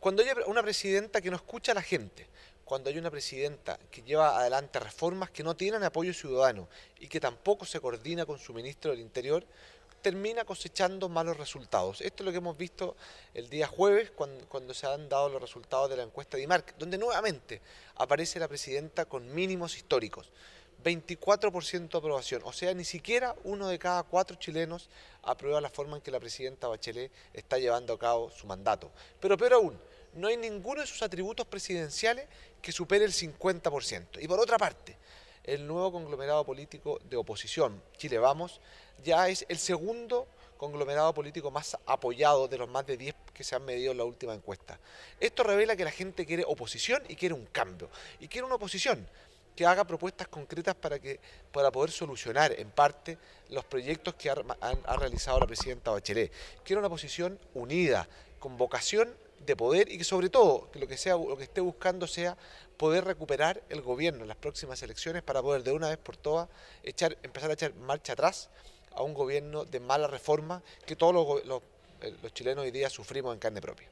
Cuando hay una presidenta que no escucha a la gente, cuando hay una presidenta que lleva adelante reformas que no tienen apoyo ciudadano y que tampoco se coordina con su ministro del Interior, termina cosechando malos resultados. Esto es lo que hemos visto el día jueves cuando, se han dado los resultados de la encuesta de IMARC, donde nuevamente aparece la presidenta con mínimos históricos. 24% de aprobación, o sea, ni siquiera uno de cada cuatro chilenos aprueba la forma en que la presidenta Bachelet está llevando a cabo su mandato. Pero peor aún, no hay ninguno de sus atributos presidenciales que supere el 50%. Y por otra parte, el nuevo conglomerado político de oposición, Chile Vamos, ya es el segundo conglomerado político más apoyado de los más de 10 que se han medido en la última encuesta. Esto revela que la gente quiere oposición y quiere un cambio. Y quiere una oposición que haga propuestas concretas para, que, para poder solucionar en parte los proyectos que ha, realizado la presidenta Bachelet. Quiere una oposición unida, con vocación de poder y que sobre todo que lo que sea lo que esté buscando sea poder recuperar el gobierno en las próximas elecciones para poder de una vez por todas empezar a echar marcha atrás a un gobierno de mala reforma que todos los, los, los chilenos hoy día sufrimos en carne propia.